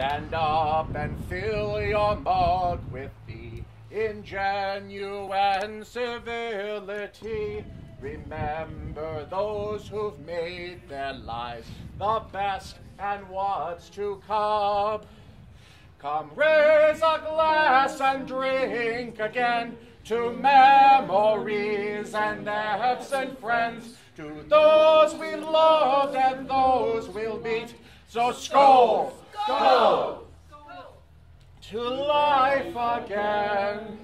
Stand up and fill your mug with the ingenuine civility. Remember those who've made their lives the best and what's to come. Come raise a glass and drink again to memories and absent friends, to those we loved and those we'll meet. So skål! Skål! To life again.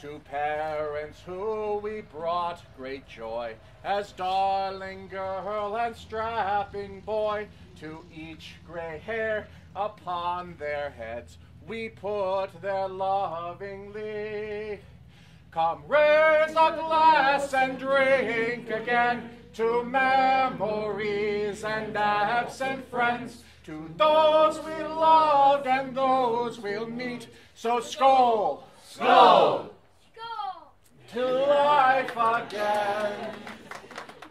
To parents who we brought great joy, as darling girl and strapping boy, to each gray hair upon their heads we put their lovingly. Come raise a glass and drink again to memories and absent friends, to those we loved and those we'll meet. So skål! Skål! To life again,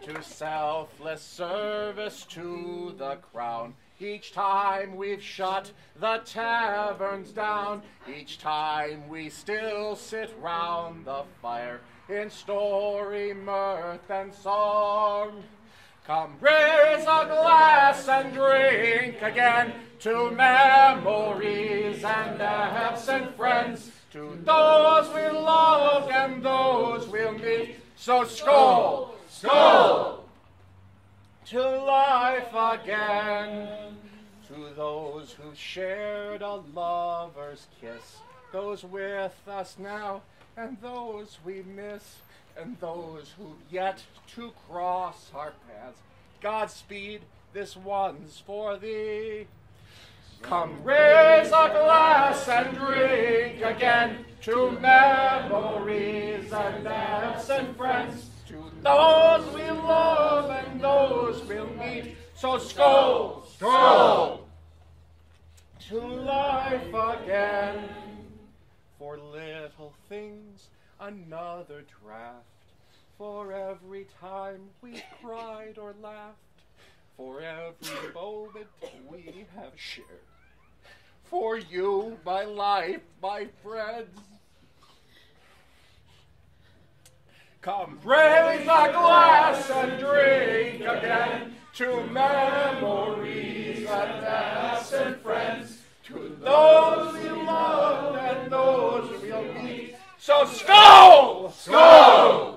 to selfless service to the crown. Each time we've shut the taverns down, each time we still sit round the fire in story, mirth, and song. Come raise a glass and drink again to memories and absent friends, to those we loved and those we'll meet. So skål! Skål! To life again. To those who shared a lover's kiss, those with us now and those we miss, and those who yet to cross our paths. Godspeed, this one's for thee. Come raise a glass and drink again to memories and absent friends, to those we love and those we'll meet. So skål, skål, to life again. For little things, another draft. For every time we cried or laughed. For every moment we have shared. For you, my life, my friends. Come, raise a glass and drink again to memories and absent friends, to those we love and those we'll meet. So skål!